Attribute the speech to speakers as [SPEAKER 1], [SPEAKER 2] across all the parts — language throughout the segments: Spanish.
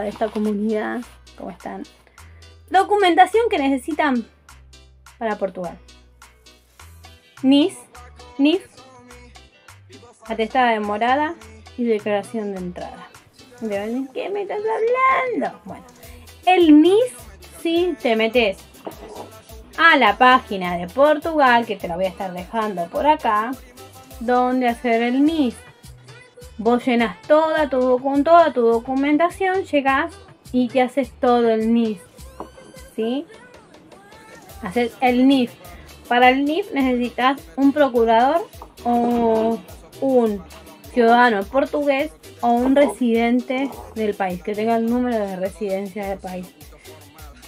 [SPEAKER 1] de esta comunidad. ¿Cómo están? Documentación que necesitan para Portugal. NIS, NIF, atestada de morada y declaración de entrada. ¿De qué me estás hablando? Bueno, el NIS, si te metes a la página de Portugal, que te la voy a estar dejando por acá, donde hacer el NIS. Vos llenas toda tu, con toda tu documentación, llegas y te haces todo el NIS. ¿Sí? Haces el NIF. Para el NIF necesitas un procurador o un ciudadano portugués o un residente del país, que tenga el número de residencia del país.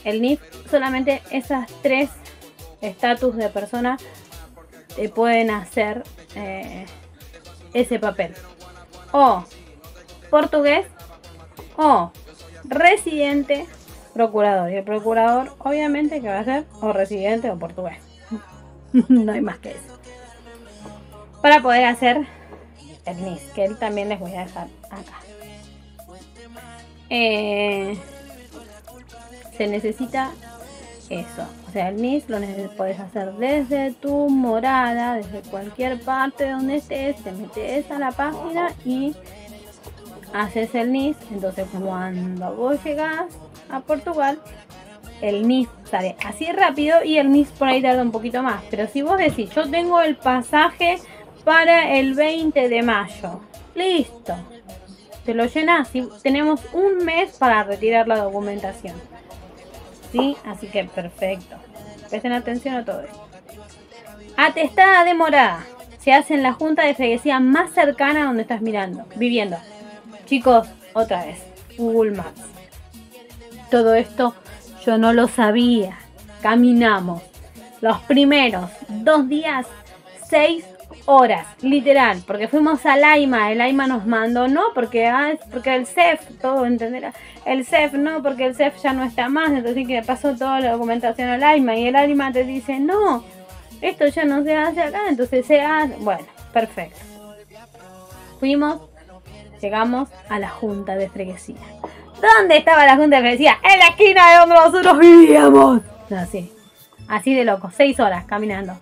[SPEAKER 1] El NIF solamente esas tres estatus de persona te pueden hacer eh, ese papel. O portugués o residente procurador. Y el procurador obviamente que va a ser o residente o portugués. no hay más que eso. Para poder hacer el NIS, que él también les voy a dejar acá. Eh, se necesita eso. O sea, el NIS lo puedes hacer desde tu morada, desde cualquier parte donde estés, te metes a la página y haces el NIS. Entonces, cuando vos llegas a Portugal, el NIS sale así rápido y el NIS por ahí tarda un poquito más. Pero si vos decís, yo tengo el pasaje para el 20 de mayo, listo. Te lo llenas y tenemos un mes para retirar la documentación. ¿Sí? Así que perfecto. Presten atención a todo esto. Atestada de morada. Se hace en la junta de freguesía más cercana donde estás mirando, viviendo. Chicos, otra vez, Google Maps. Todo esto yo no lo sabía. Caminamos los primeros dos días, seis horas, literal, porque fuimos al AIMA, el AIMA nos mandó, no, porque, ah, porque el CEF, todo entenderá, el CEF no, porque el CEF ya no está más, entonces que pasó toda la documentación al AIMA y el AIMA te dice, no, esto ya no se hace acá, entonces se hace, bueno, perfecto. Fuimos, llegamos a la Junta de Freguesía. ¿Dónde estaba la Junta de Freguesía? En la esquina de donde nosotros vivíamos. Así, así de loco, seis horas caminando.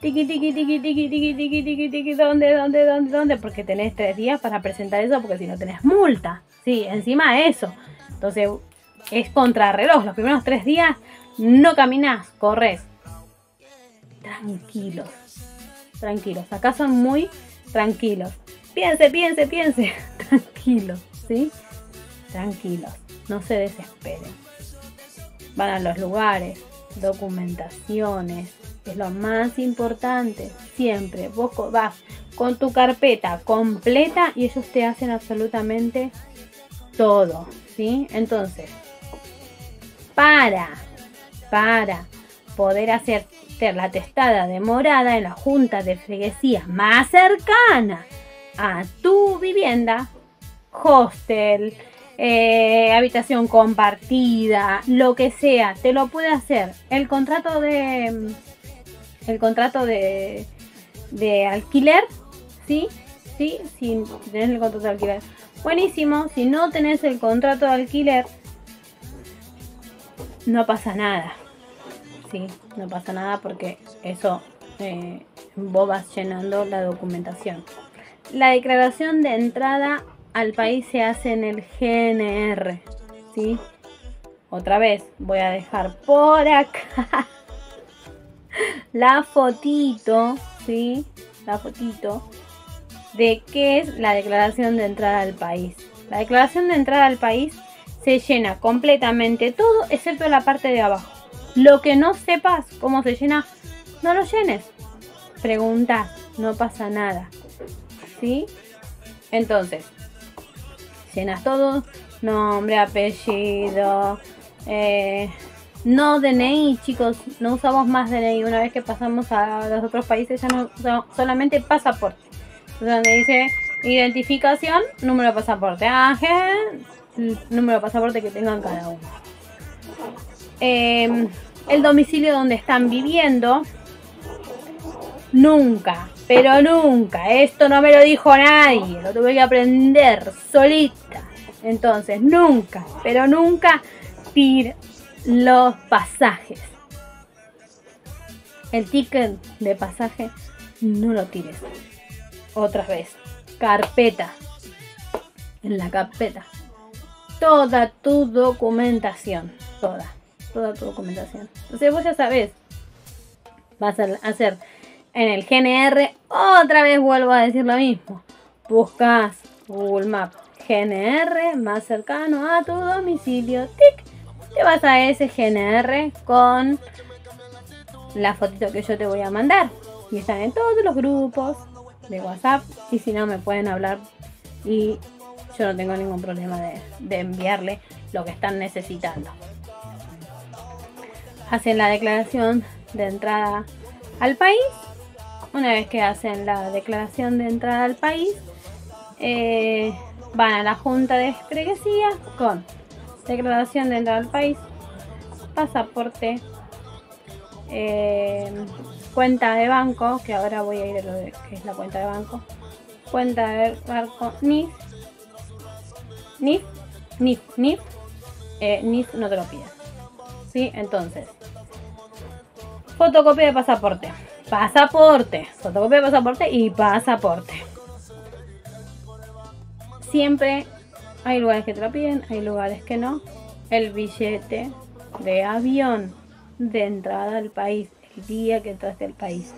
[SPEAKER 1] Tiki, tiki, tiki, tiki, tiki, tiki, tiki, tiki, ¿dónde, dónde, dónde, dónde? Porque tenés tres días para presentar eso, porque si no tenés multa. Sí, encima de eso. Entonces, es contrarreloj. Los primeros tres días no caminás, corres. Tranquilos. Tranquilos. Acá son muy tranquilos. Piense, piense, piense. Tranquilos, ¿sí? Tranquilos. No se desesperen. Van a los lugares, documentaciones, es lo más importante. Siempre vos vas con tu carpeta completa y ellos te hacen absolutamente todo, ¿sí? Entonces, para, para poder hacer la testada de morada en la junta de freguesía más cercana a tu vivienda, hostel, eh, habitación compartida, lo que sea, te lo puede hacer. El contrato de el contrato de, de alquiler, ¿sí? ¿Sí? Si tenés el contrato de alquiler. Buenísimo, si no tenés el contrato de alquiler, no pasa nada. Sí, no pasa nada porque eso eh, vos vas llenando la documentación. La declaración de entrada al país se hace en el GNR. ¿sí? Otra vez voy a dejar por acá la fotito, ¿sí? La fotito de qué es la declaración de entrada al país. La declaración de entrada al país se llena completamente todo excepto la parte de abajo. Lo que no sepas cómo se llena, no lo llenes. Pregunta, no pasa nada. ¿Sí? Entonces, llenas todo, nombre, apellido, eh, no DNI, chicos, no usamos más DNI. Una vez que pasamos a los otros países ya no solamente pasaporte. Donde dice identificación, número de pasaporte. Ángel, número de pasaporte que tengan cada uno. Em, el domicilio donde están viviendo. Nunca, pero nunca. Esto no me lo dijo nadie. Lo tuve que aprender solita. Entonces, nunca, pero nunca los pasajes. El ticket de pasaje no lo tires. Otra vez. Carpeta. En la carpeta. Toda tu documentación. Toda. Toda tu documentación. Entonces vos ya sabés. Vas a hacer en el GNR. Otra vez vuelvo a decir lo mismo. Buscas Google Maps. GNR más cercano a tu domicilio. Tic. Te vas a ese GNR con la fotito que yo te voy a mandar. Y están en todos los grupos de WhatsApp. Y si no, me pueden hablar. Y yo no tengo ningún problema de, de enviarle lo que están necesitando. Hacen la declaración de entrada al país. Una vez que hacen la declaración de entrada al país, eh, van a la junta de freguesía con declaración de entrada al país, pasaporte, eh, cuenta de banco, que ahora voy a ir a lo de, que es la cuenta de banco, cuenta de banco NIF, NIF, NIF, NIF, eh, NIF no te lo pides. ¿Sí? Entonces, fotocopia de pasaporte, pasaporte, fotocopia de pasaporte y pasaporte. Siempre hay lugares que te lo piden, hay lugares que no. El billete de avión de entrada al país, el día que entraste al país,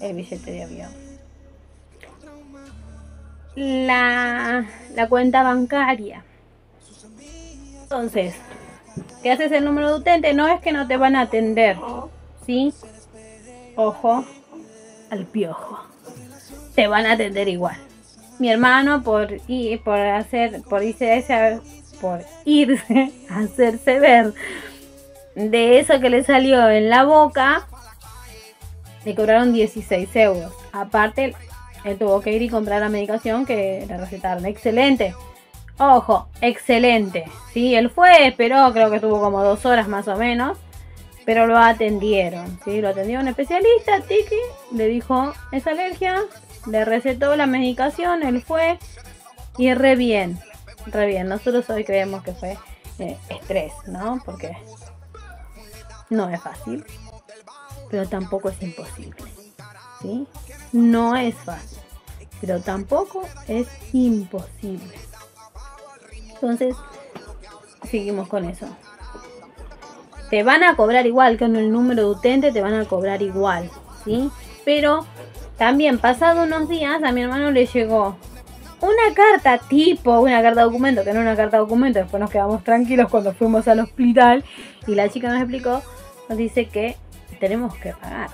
[SPEAKER 1] el billete de avión. La, la cuenta bancaria. Entonces, ¿qué haces el número de utente? No es que no te van a atender, ¿sí? Ojo al piojo. Te van a atender igual. Mi hermano por, y, por hacer, por irse, por irse a hacerse ver de eso que le salió en la boca, le cobraron 16 euros. Aparte, él tuvo que ir y comprar la medicación que le recetaron. Excelente. Ojo, excelente. Sí, él fue, esperó, creo que tuvo como dos horas más o menos. Pero lo atendieron, ¿sí? Lo atendió un especialista, Tiki, le dijo, es alergia, le recetó la medicación, él fue y re bien, re bien. Nosotros hoy creemos que fue eh, estrés, ¿no? Porque no es fácil, pero tampoco es imposible. ¿sí? No es fácil, pero tampoco es imposible. Entonces, seguimos con eso. Te van a cobrar igual que en el número de utente, te van a cobrar igual, ¿sí? Pero también, pasado unos días, a mi hermano le llegó una carta tipo, una carta documento, que no una carta documento, después nos quedamos tranquilos cuando fuimos al hospital y la chica nos explicó nos dice que tenemos que pagar.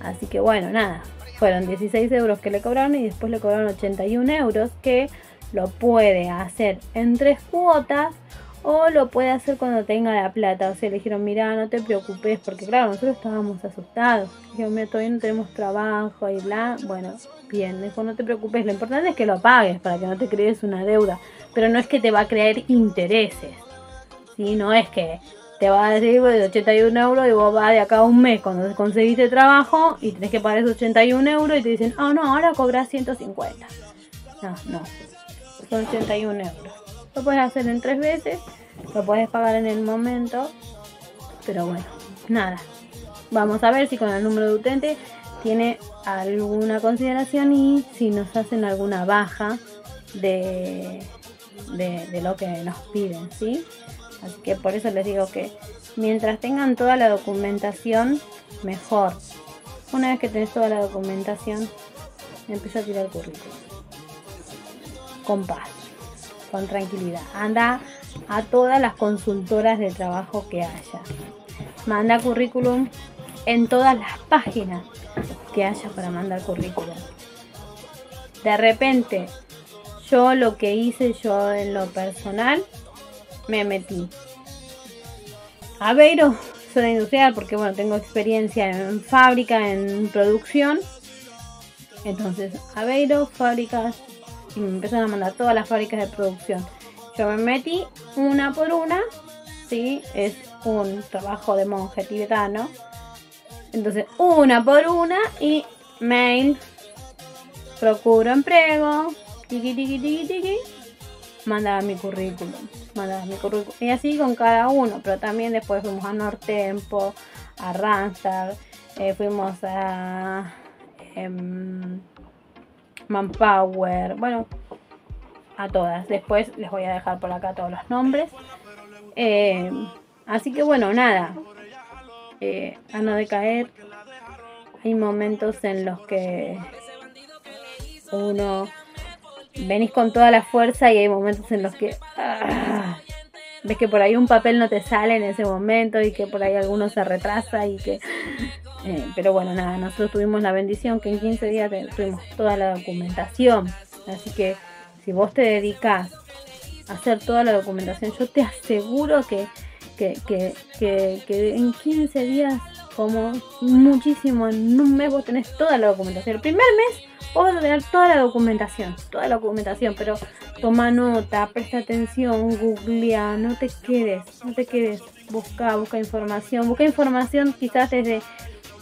[SPEAKER 1] Así que bueno, nada, fueron 16 euros que le cobraron y después le cobraron 81 euros que lo puede hacer en tres cuotas o lo puede hacer cuando tenga la plata. O sea, le dijeron, mira, no te preocupes, porque claro, nosotros estábamos asustados. Dijeron, mira, todavía no tenemos trabajo y bla. Bueno, bien, dijo, no te preocupes, lo importante es que lo pagues para que no te crees una deuda. Pero no es que te va a crear intereses. ¿sí? No es que te va a decir de 81 euros y vos vas de acá a un mes cuando conseguiste trabajo y tenés que pagar esos 81 euros y te dicen, oh no, ahora cobras 150. No, no, son 81 euros. Lo puedes hacer en tres veces, lo puedes pagar en el momento, pero bueno, nada. Vamos a ver si con el número de utente tiene alguna consideración y si nos hacen alguna baja de, de, lo que nos piden, ¿sí? Así que por eso les digo que mientras tengan toda la documentación, mejor. Una vez que tenés toda la documentación, empieza a tirar el currículum. Con paz, con tranquilidad. Anda a todas las consultoras de trabajo que haya. Manda currículum en todas las páginas que haya para mandar currículum. De repente, yo lo que hice yo en lo personal me metí. Aveiro, zona industrial, porque bueno, tengo experiencia en fábrica, en producción. Entonces, Aveiro, fábricas, y me empezaron a mandar todas las fábricas de producción. Yo me metí una por una, ¿sí? Es un trabajo de monje tibetano. Entonces, una por una y mail, procuro empleo, tiki tiki tiki tiki, mandaba mi currículum, mandaba mi currículum. Y así con cada uno, pero también después fuimos a Nortempo, a Randstad, eh, fuimos a em, Manpower, bueno, a todas. Después les voy a dejar por acá todos los nombres. Eh, así que bueno, nada. Eh, a no decaer. Hay momentos en los que uno venís con toda la fuerza y hay momentos en los que ah, ves que por ahí un papel no te sale en ese momento y que por ahí alguno se retrasa y que eh, pero bueno nada nosotros tuvimos la bendición que en 15 días tuvimos toda la documentación así que si vos te dedicas a hacer toda la documentación, yo te aseguro que, que, en 15 días, como muchísimo, en un mes vos tenés toda la documentación. El primer mes vos vas a tener toda la documentación, toda la documentación, pero toma nota, presta atención, googlea, no te quedes, no te quedes, busca, busca información, busca información quizás desde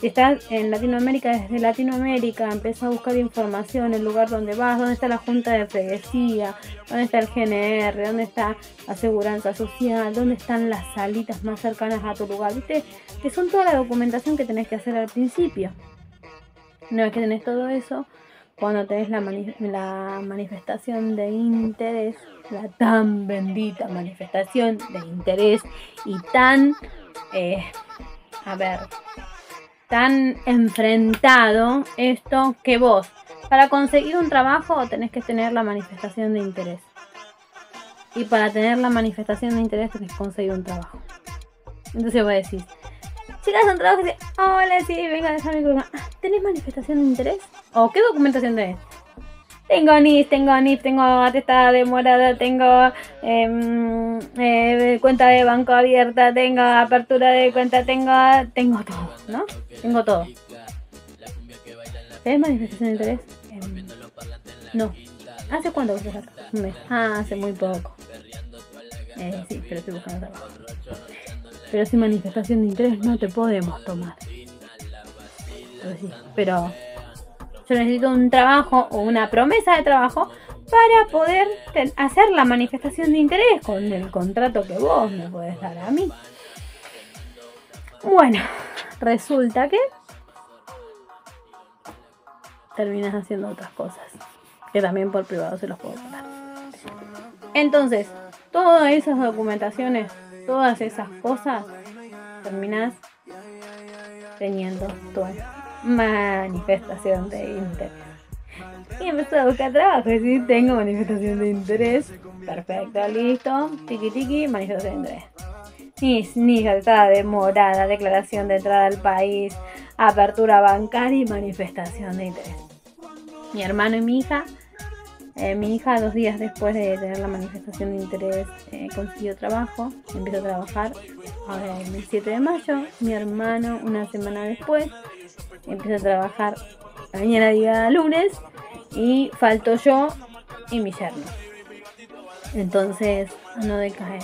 [SPEAKER 1] estás en Latinoamérica, desde Latinoamérica, empieza a buscar información, el lugar donde vas, dónde está la Junta de Freguesía, dónde está el GNR, dónde está la Aseguranza Social, dónde están las salitas más cercanas a tu lugar. ¿Viste? Que son toda la documentación que tenés que hacer al principio. No es que tenés todo eso, cuando tenés la, la manifestación de interés, la tan bendita manifestación de interés y tan, eh, a ver, tan enfrentado esto que vos, para conseguir un trabajo tenés que tener la manifestación de interés. Y para tener la manifestación de interés tenés que conseguir un trabajo. Entonces vos decís, chicas, un trabajo y hola, sí, venga, déjame ah, ¿Tenés manifestación de interés? ¿O qué documentación tenés? Tengo NIS, tengo NIF, tengo atestada de morada, tengo em, eh, cuenta de banco abierta, tengo apertura de cuenta, tengo, tengo todo, ¿no? Tengo todo. ¿Tenés manifestación de interés? Em, no. ¿Hace cuánto que acá? Un. Ah, hace muy poco. Eh, sí, pero estoy buscando trabajo. Pero sin manifestación de interés no te podemos tomar. Pero sí, pero yo necesito un trabajo o una promesa de trabajo para poder hacer la manifestación de interés con el contrato que vos me podés dar a mí. Bueno, resulta que terminas haciendo otras cosas que también por privado se los puedo contar. Entonces, todas esas documentaciones, todas esas cosas, terminas teniendo todo manifestación de interés. Y empezó a buscar trabajo. Y si tengo manifestación de interés. Perfecto, listo. Tiki tiki, manifestación de interés. Ni, ni de demorada, declaración de entrada al país, apertura bancaria y manifestación de interés. Mi hermano y mi hija, eh, mi hija dos días después de tener la manifestación de interés eh, consiguió trabajo, empezó a trabajar ahora el 7 de mayo, mi hermano una semana después empiezo a trabajar mañana día lunes y falto yo y mi yerno. Entonces, no decaer.